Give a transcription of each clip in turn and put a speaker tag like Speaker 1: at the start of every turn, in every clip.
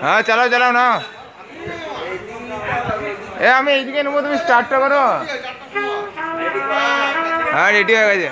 Speaker 1: হ্যাঁ চালাও চালাও না এ আমি এইদিকে নেবো তুমি স্টার্টটা করো হ্যাঁ রেডি হয়ে গেছে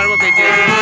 Speaker 1: Arbo 22.